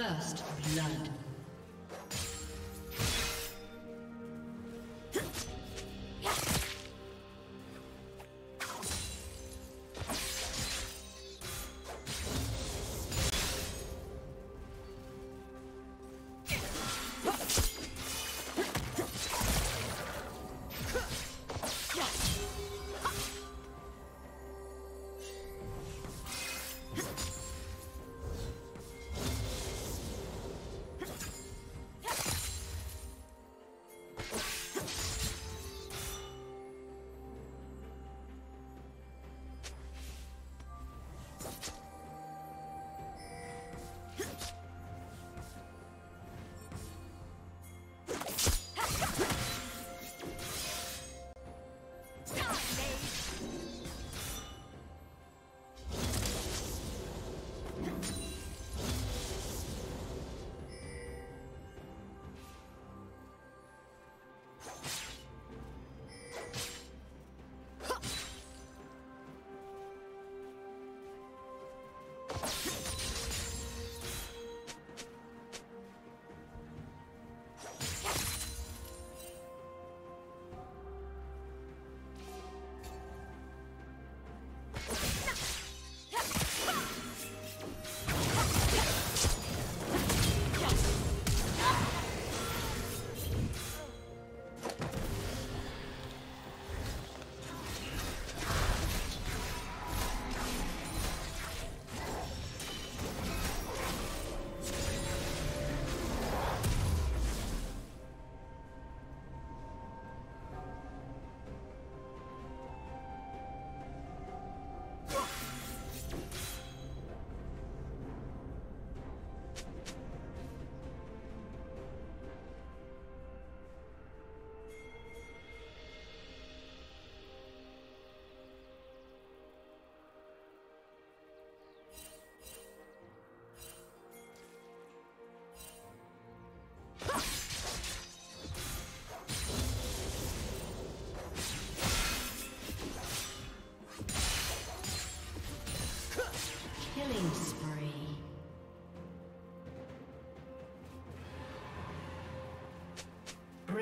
First blood.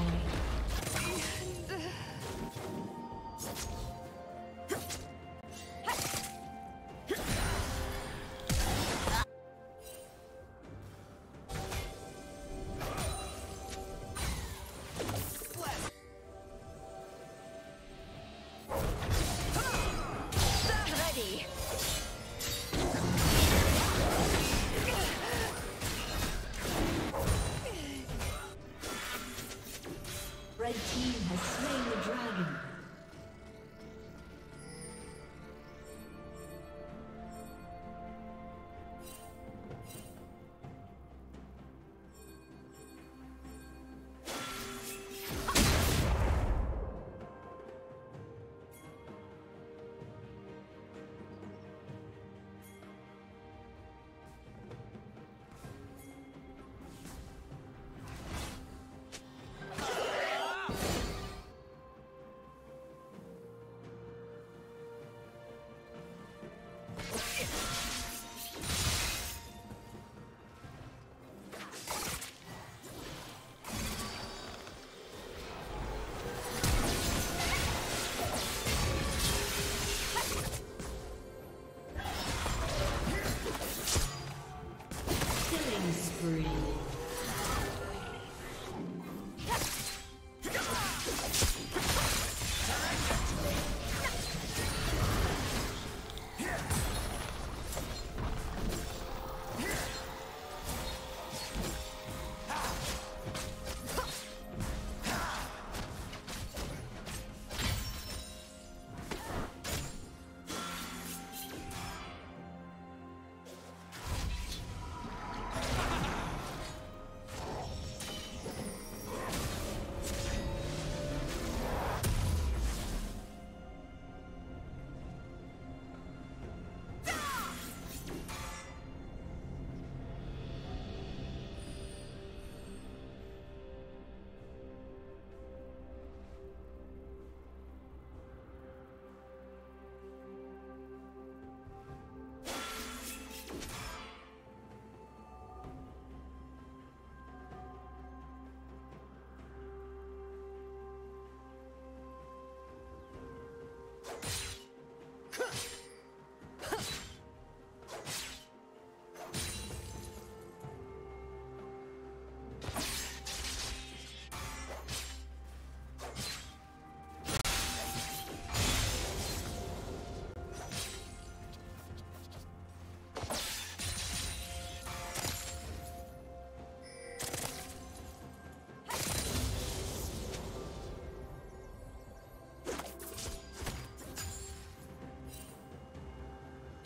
destroyed.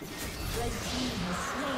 Red team has slain.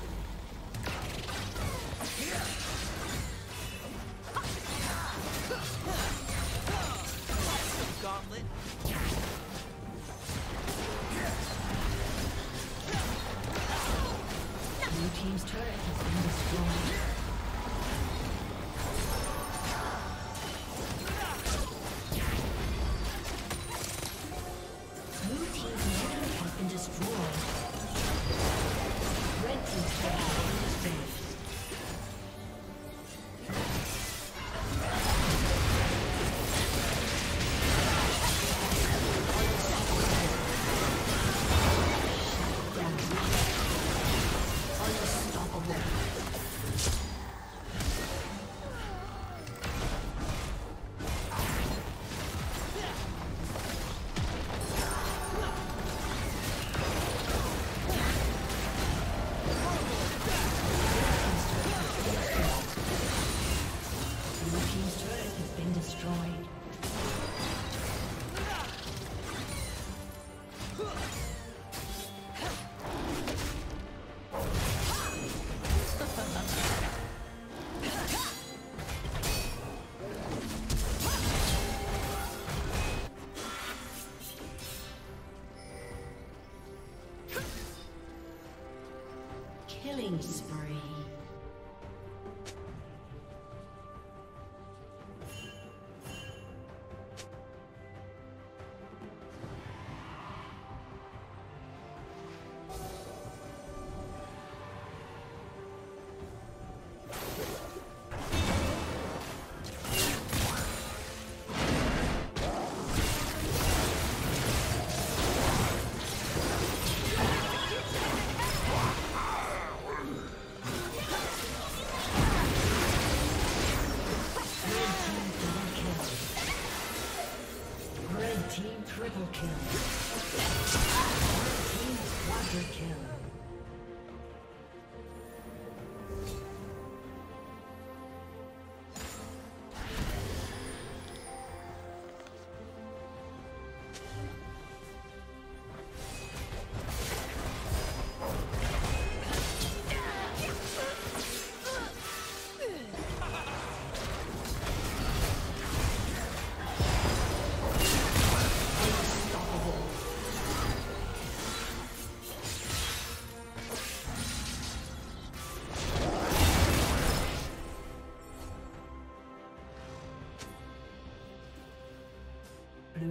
Killing